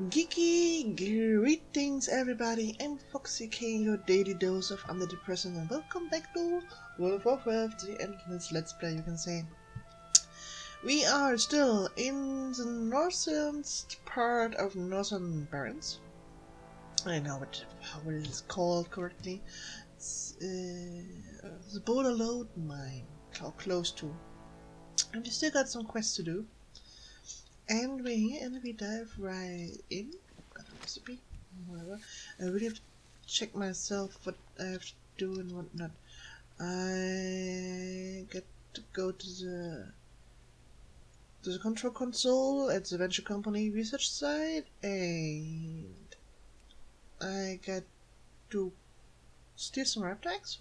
Geeky greetings everybody, I'm Foxy King, your daily dose of antidepressant and welcome back to World of Warcraft, the endless let's play you can say. We are still in the northernmost part of Northern Barrens. I know what, how it is called correctly. It's uh, the Boulder Lode Mine, or close to. And we still got some quests to do. And here and we dive right in. Uh, Recipe, whatever. I really have to check myself what I have to do and what not. I get to go to the to the control console at the venture company research site and I get to steal some reptiles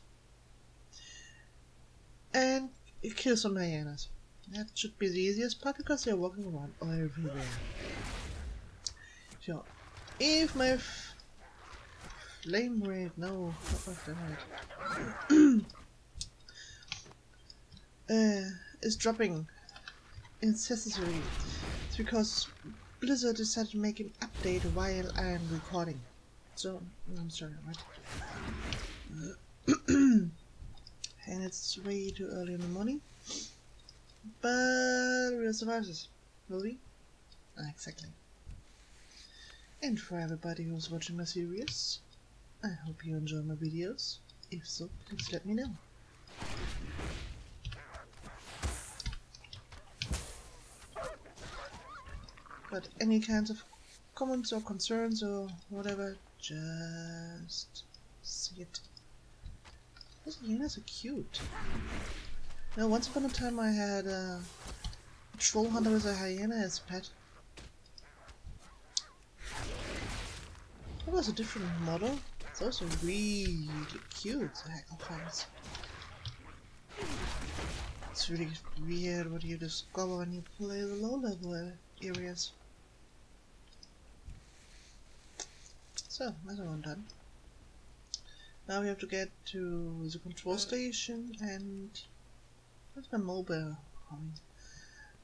and kill some hyenas. That should be the easiest part because they're walking around everywhere. So, if my flame rate, no, not my uh, is dropping incessantly, it's because Blizzard decided to make an update while I am recording. So, I'm sorry, right? and it's way too early in the morning. But we'll survive this, will we? Ah, exactly. And for everybody who's watching my series, I hope you enjoy my videos. If so, please let me know. But any kinds of comments or concerns or whatever, just see it. Those hyenas are cute. Know, once upon a time I had a troll hunter with a hyena as a pet. That was a different model. It's also really cute. It's really weird what you discover when you play the low level areas. So, that's one done. Now we have to get to the control station and Where's my mobile coming?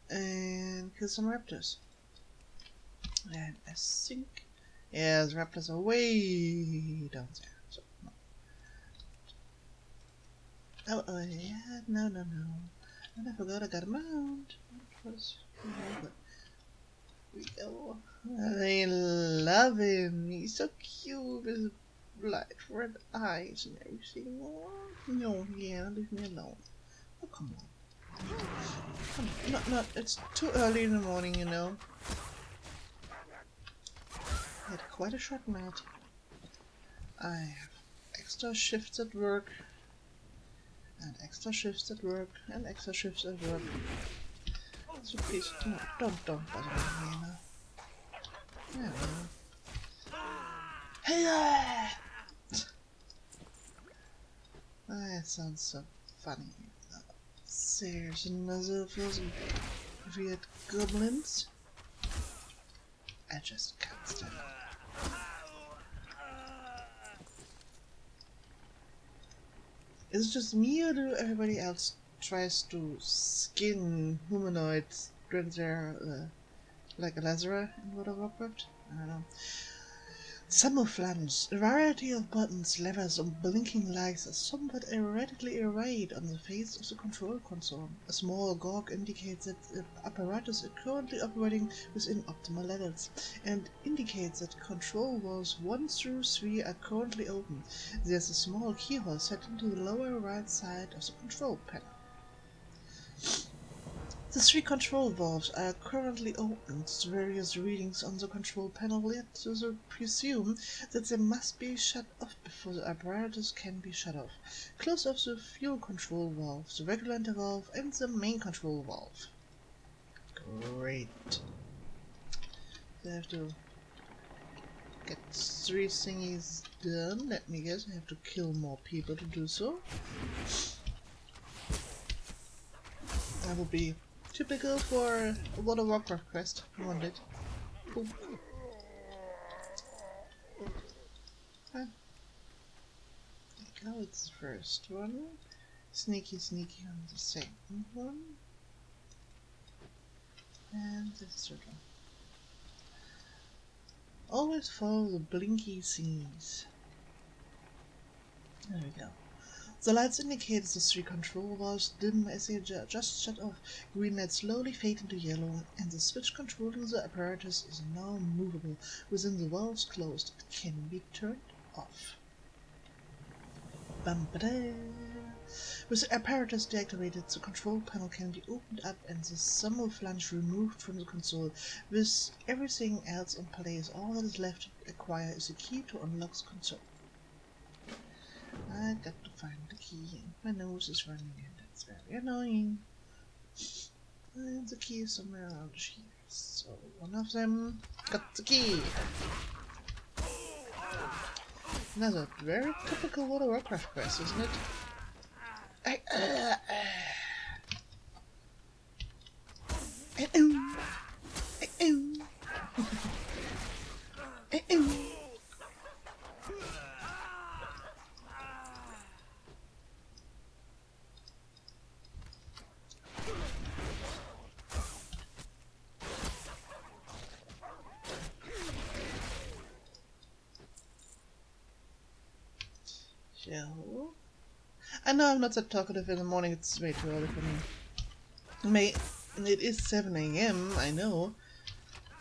And kill some raptors. And I think yeah, the raptors are way down there. So no. Oh, oh yeah, no, no, no. And I forgot I got a mount. What was we go. I love him. He's so cute with bright red eyes and everything. Oh, no, yeah, leave me alone. Oh, come on. Come on. Not, not, it's too early in the morning, you know. I had quite a short night. I have extra shifts at work, and extra shifts at work, and extra shifts at work. So please, don't, don't, don't bother me, you know. Yeah, well. Hey there! Ah! That sounds so funny. There's another of weird goblins. I just can't stand it. Is it just me or do everybody else tries to skin humanoids they're uh, like a Lazara in World of Warcraft? I don't know. Samophlange, a variety of buttons, levers, and blinking lights are somewhat erratically arrayed on the face of the control console. A small gawk indicates that the apparatus is currently operating within optimal levels, and indicates that control valves 1 through 3 are currently open. There's a small keyhole set into the lower right side of the control panel. The three control valves are currently open to various readings on the control panel yet to presume that they must be shut off before the apparatus can be shut off. Close off the fuel control valve, the regulator valve and the main control valve. Great. I have to get three thingies done. Let me guess, I have to kill more people to do so. That will be Typical for a World of Warcraft quest. I want it. Cool. Huh. Now it's the first one. Sneaky sneaky on the second one. And the third one. Always follow the blinky seas. There we go. The lights indicate the three control valves dim as they just shut off. Green lights slowly fade into yellow, and the switch controlling the apparatus is now movable. Within the valves closed, it can be turned off. Bum With the apparatus deactivated, the control panel can be opened up and the Samophlange removed from the console. With everything else in place, all that is left to acquire is a key to unlock the console. I got to find the key and my nose is running and that's very annoying. And the key is somewhere around here. So one of them got the key. Another very typical World of Warcraft quest, isn't it? I, uh, uh. So, I'm not that talkative in the morning, it's way too early for me. May, it is 7 a.m., I know,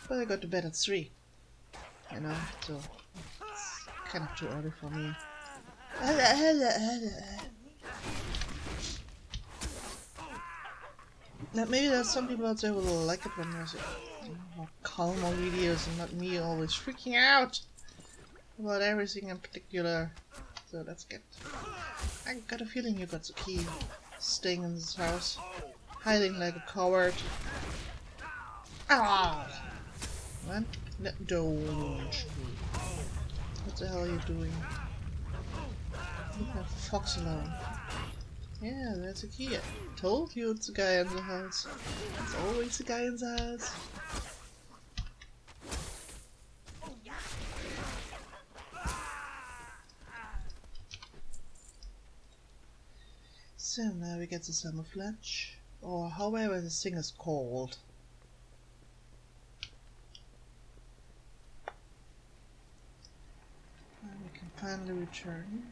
but I got to bed at 3. You know, so it's kind of too early for me. Now, maybe there's some people out there who will like it when there's more calmer videos and not me always freaking out about everything in particular. So let's get... I got a feeling you got the key. Staying in this house. Hiding like a coward. Ah! What? No, don't. What the hell are you doing? Leave my fox alone. Yeah, there's a key. I told you it's a guy in the house. It's always a guy in the house. So now we get the fletch, oh, or however this thing is called. And we can finally return.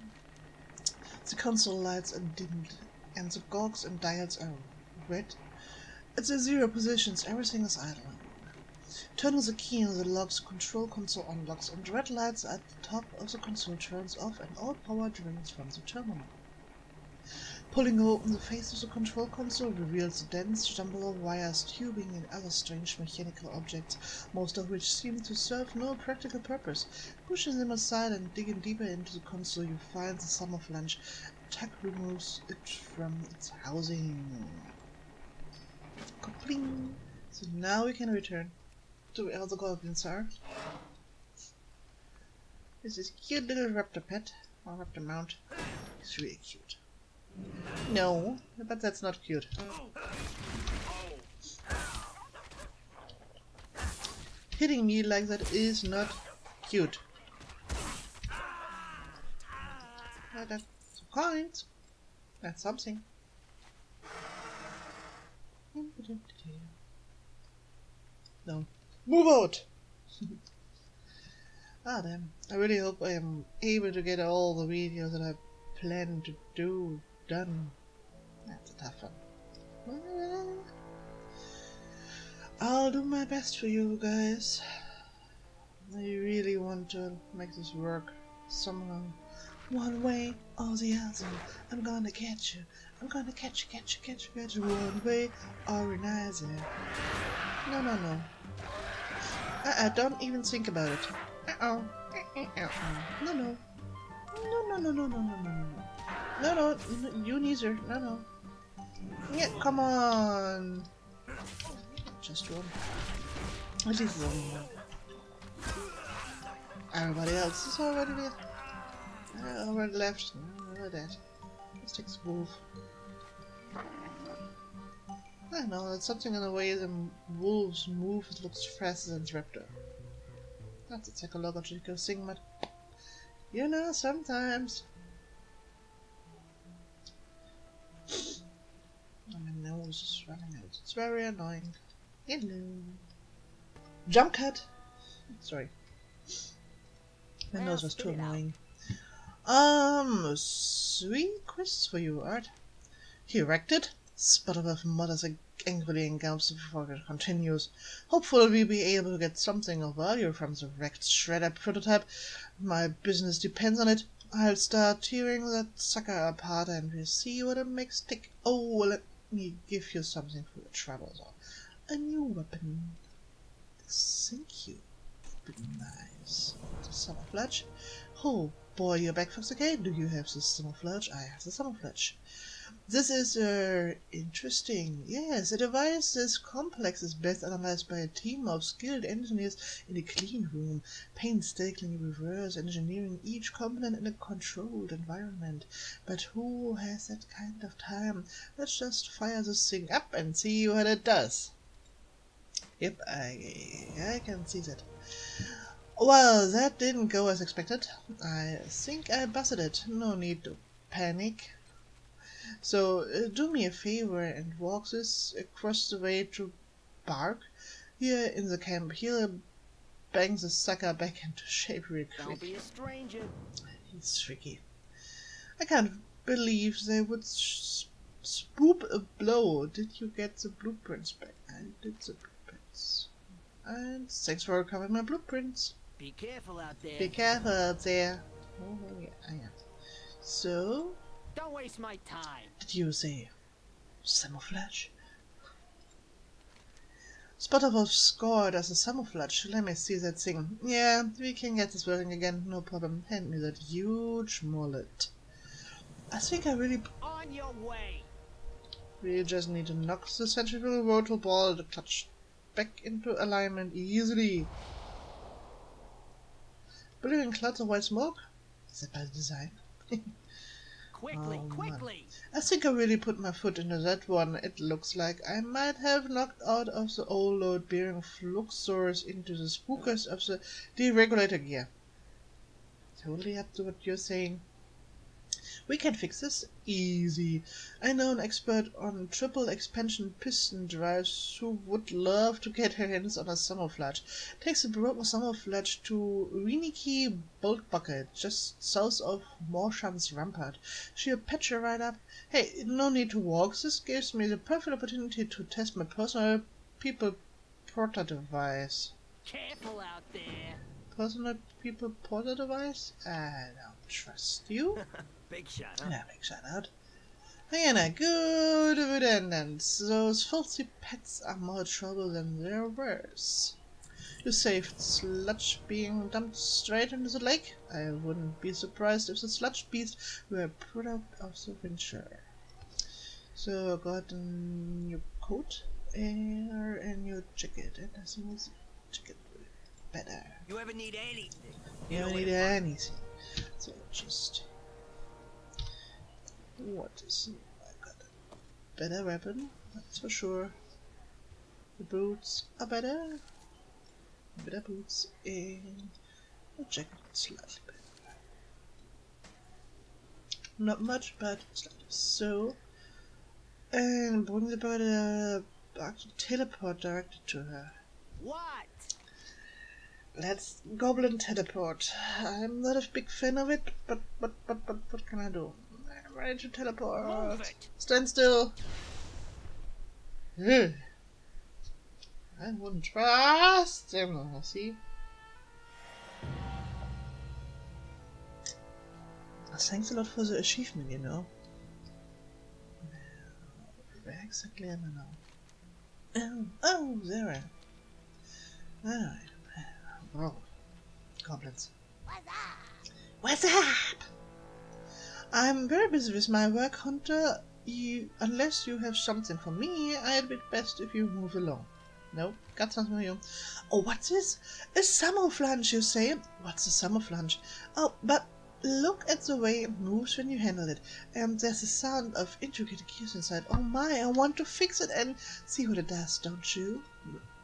The console lights are dimmed, and the cogs and dials are red. At the zero positions, everything is idle. Turning the key in the locks, control console unlocks, and red lights at the top of the console turns off and all power drains from the terminal. Pulling open the face of the control console reveals a dense jumble of wires, tubing, and other strange mechanical objects, most of which seem to serve no practical purpose. Pushing them aside and digging deeper into the console, you find the Samophlange. Attack removes it from its housing. So now we can return to where the goblins are. This is cute little raptor pet, or raptor mount. It's really cute. No, but that's not cute. Hitting me like that is not cute. That's point. That's something. No. Move out! ah damn. I really hope I am able to get all the videos that I plan to do done. That's a tough one. I'll do my best for you guys. I really want to make this work somehow. One way or the other. I'm gonna catch you. I'm gonna catch you, catch you, catch you, catch you. One way or another. No, no, no. Uh-uh, don't even think about it. Uh-oh. Uh-uh. uh-uh. No, no. No, no, no, no, no, no, no, no. No, no, you neither. No, no. Yeah, come on. Just one. At least one. Everybody else is already there. Uh, already left. No, that. Let's take this wolf. I don't know, there's something in the way the wolves move that looks faster than Raptor. That's a psychological thing, but you know, sometimes Nose is running out. It's very annoying. Hello. Jump cut. Sorry. My nose was too annoying. Um, sweet quest for you, Art. He erected. Sputtervalve mutters angrily and gulps before it continues. Hopefully we'll be able to get something of value from the wrecked shredder prototype. My business depends on it. I'll start tearing that sucker apart and we'll see what it makes tick. Oh, let me give you something for your trouble, though. A new weapon. Thank you. Would Be nice. The summer. Oh boy, you're back, Foxy Do you have the summer? I have the summer. This is uh, interesting. Yes, a device this complex is best analyzed by a team of skilled engineers in a clean room, painstakingly reverse engineering each component in a controlled environment. But who has that kind of time? Let's just fire this thing up and see what it does. Yep, I, I can see that. Well, that didn't go as expected. I think I busted it. No need to panic. So, uh, do me a favor and walk this across the way to Bark. Here in the camp, he'll bang the sucker back into shape real Don't be a stranger. He's tricky. I can't believe they would swoop a blow. Did you get the blueprints back? I did the blueprints. And thanks for recovering my blueprints. Be careful out there. Be careful out there. Oh, yeah, I am. So, Don't waste my time. did you say Samophlange? Sputtervalve scored as a Samophlange. Let me see that thing. Yeah, we can get this working again, no problem. Hand me that huge mullet. I think I really, On your way. We just need to knock the centrifugal rotor ball to clutch back into alignment easily. Billowing clouds of white smoke? Is that by design? Quickly, Oh, man. quickly. I think I really put my foot into that one. It looks like I might have knocked out of the old load bearing fluxors into the spookers of the deregulator gear. Totally up to what you're saying. We can fix this easy. I know an expert on triple expansion piston drives who would love to get her hands on a Samophlange. Takes a broken Samophlange to Reineke Bolt Bucket, just south of Mor'shan Rampart. She'll patch her right up. Hey, no need to walk. This gives me the perfect opportunity to test my personal people porter device. Careful out there. Personal people porter device? I don't trust you. Big shot, huh? Yeah, big shout out. Diana, good attendance. Those filthy pets are more trouble than they're worth. You saved sludge being dumped straight into the lake. I wouldn't be surprised if the sludge beast were a product of the winter. So I got a new coat and a new jacket, and I think this jacket better. You ever need anything? You know don't need anything. So just what is I got a better weapon, that's for sure. The boots are better. Better boots and the jacket slightly better. Not much, but slightly. So and bring the bird uh, back to teleport directly to her. What? Let's goblin teleport. I'm not a big fan of it, but but but but what can I do? I'm ready to teleport. Move it. Stand still. Ugh. I wouldn't trust him. See. Thanks a lot for the achievement, you know. Where exactly am I now? Oh, oh, there I am. Ah, Alright. Whoa. Oh, goblins. What's up? I'm very busy with my work, Hunter. You, unless you have something for me, I'd be best if you move along. No, got something for you. Oh, what's this? A Samophlange, you say? What's a Samophlange? Oh, but look at the way it moves when you handle it. And there's a sound of intricate gears inside. Oh my, I want to fix it and see what it does, don't you?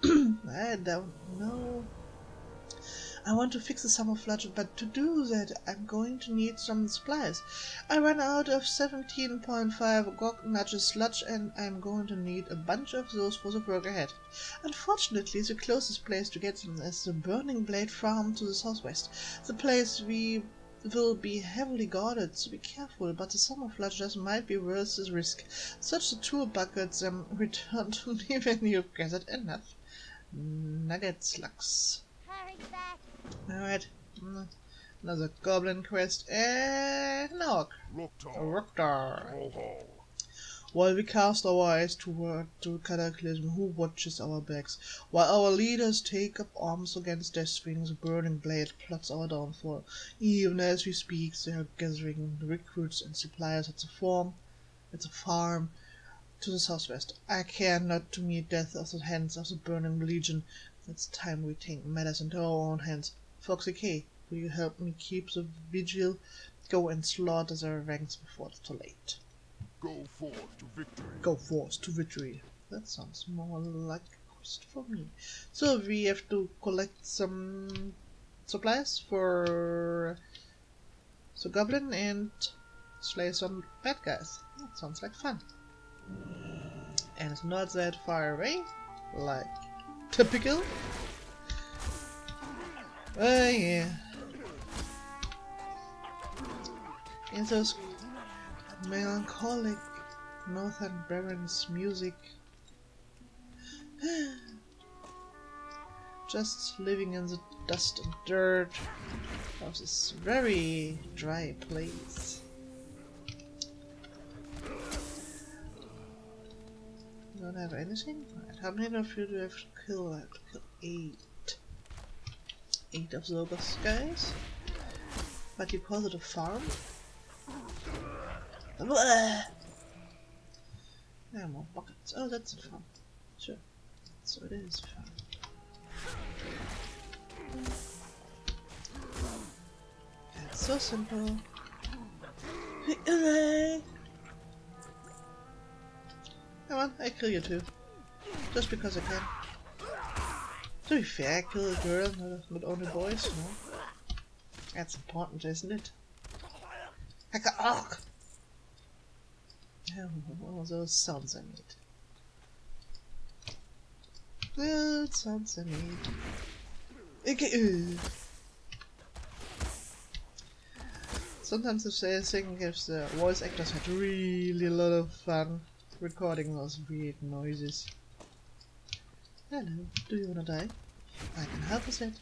I don't know. I want to fix the Samophlange, but to do that I'm going to need some supplies. I ran out of 17.5 gog nudges sludge and I'm going to need a bunch of those for the work ahead. Unfortunately, the closest place to get them is the Burning Blade Farm to the southwest. The place we will be heavily guarded, so be careful, but the summer just might be worth the risk. Search the tool buckets and return to me when you've gathered enough. Nugget slugs. Hurry back. Alright. Another goblin quest and an orc. A Ruktar. Ruktar. Ho ho. While we cast our eyes toward the cataclysm, who watches our backs? While our leaders take up arms against Deathwing, the burning blade plots our downfall. Even as we speak, they are gathering recruits and supplies at the farm, at the farm to the southwest. I care not to meet death at the hands of the burning legion. It's time we take matters into our own hands. Foxy K, will you help me keep the vigil? Go and slaughter their ranks before it's too late. Go forth to victory. Go forth to victory. That sounds more like a quest for me. So we have to collect some supplies for the goblin and slay some bad guys. That sounds like fun. And it's not that far away, like typical. Oh yeah. In those melancholic northern barrens music. Just living in the dust and dirt of this very dry place. Have anything? Right, how many of you do I have to kill? I have to kill eight. Eight of those guys? But deposit a farm? Blah. Yeah, er more buckets. Oh, that's a farm. Sure. So it is farm. It's so simple. Come on, I kill you too. Just because I can. To be fair, I kill a girl, not, only boys, no? That's important, isn't it? I got orc! Oh, what those sounds I made? Good sounds I made. Okay. uh. Sometimes they think if the voice actors had really a lot of fun recording those weird noises. Hello, do you wanna die? I can help with it.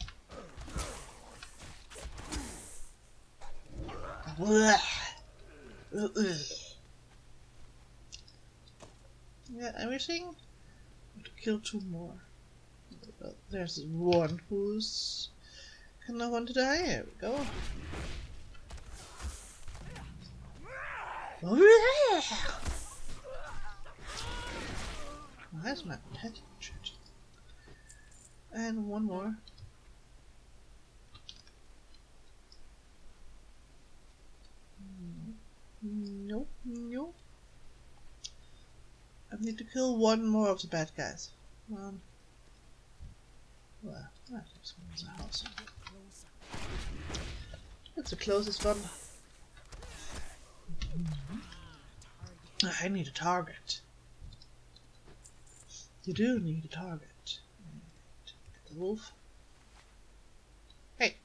Yeah, everything? to kill two more. There's one who's kinda want to die. There we go. Oh, Where's my pet shit? And one more. Nope, nope. I need to kill one more of the bad guys. One. Well, that is one's a house. That's the closest one. I need a target. You do need a target. the wolf. Hey!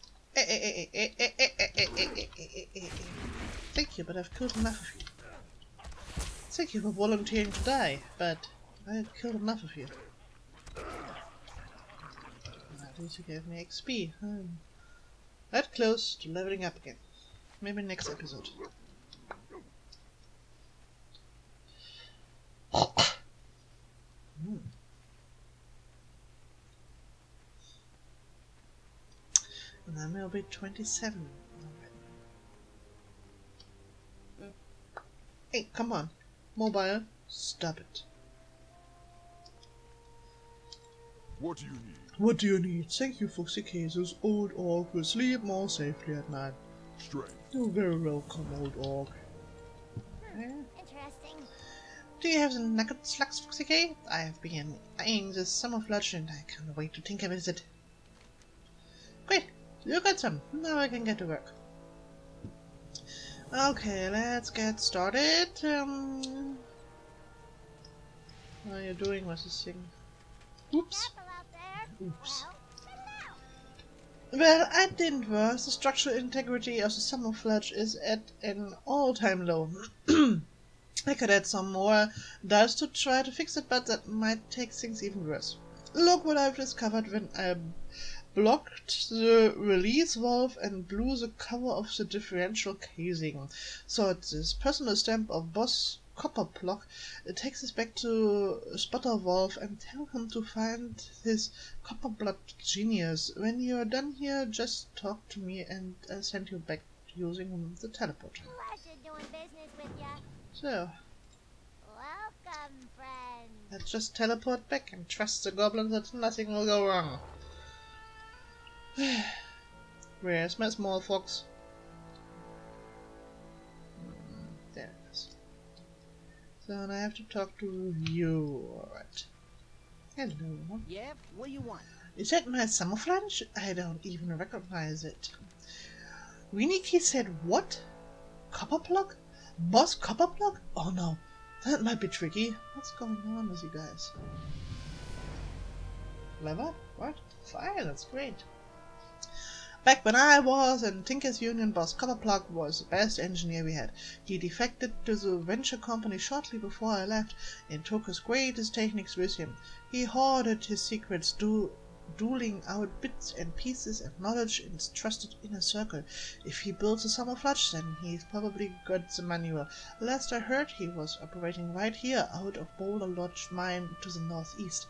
Thank you, but I've killed enough of you. Thank you for volunteering to die, but I've killed enough of you. At least you gave me XP. I'm that close to leveling up again. Maybe next episode. Then we'll be 27. Hey, come on. Mobile, stop it. What do you need? What do you need? Thank you, Foxy Cases. Old Orc will sleep more safely at night. Strength. You're very welcome, Old Orc. Interesting. Do you have the nugget slugs, Foxy K? I have been eyeing the Samophlange and I can't wait to tinker with it. Great. You got some. Now I can get to work. Okay, let's get started. Um, how are you doing with this thing? Oops. Oops. Well, I didn't worse. The structural integrity of the Samophlange is at an all-time low. I could add some more dust to try to fix it, but that might take things even worse. Look what I've discovered when I blocked the release valve and blew the cover of the differential casing. So it's this personal stamp of Boss Copper Block it takes us back to Sputtervalve and tell him to find his copper blood genius. When you're done here, just talk to me and I'll send you back using the teleporter. pleasure doing business with ya. So, Welcome, friend. let's just teleport back and trust the goblin that nothing will go wrong. Where's my small fox? There it is. So I have to talk to you. Alright. Hello. Yeah, what do you want? Is that my Samophlange? I don't even recognize it. Wenikee said what? Copperplug? Boss Copperplug? Oh no, that might be tricky. What's going on with you guys? Clever? What? Fire, that's great. Back when I was in Tinker's Union, Boss Copperplug was the best engineer we had. He defected to the venture company shortly before I left and took his greatest techniques with him. He hoarded his secrets, du- dueling out bits and pieces of knowledge in his trusted inner circle. If he built a Samophlange, then he's probably got the manual. Last I heard, he was operating right here out of Boulder Lode Mine to the northeast.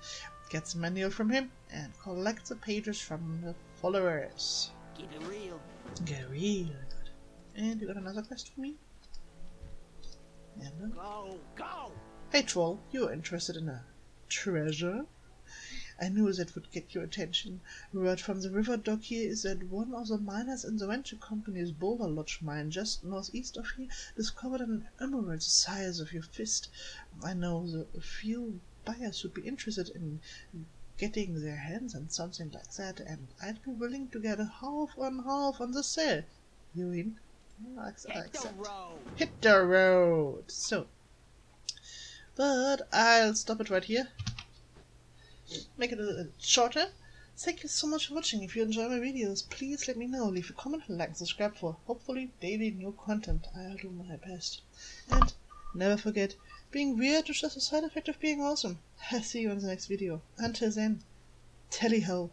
Get the manual from him and collect the pages from the followers. It real. Get real good. And you got another quest for me? And, uh, Go, go! Hey troll, you're interested in a treasure? I knew that would get your attention. Word from the river dock here is that one of the miners in the venture company's Boulder Lode mine just northeast of here discovered an emerald the size of your fist. I know the a few buyers would be interested in getting their hands on something like that, and I'd be willing to get a half on half on the sale. You in? I ac- Hit the accept road! hit the road. So, but I'll stop it right here. Make it a little shorter. Thank you so much for watching. If you enjoy my videos, please let me know. Leave a comment, like, and subscribe for hopefully daily new content. I'll do my best. And never forget, being weird is just a side effect of being awesome. I'll see you in the next video. Until then, tally ho.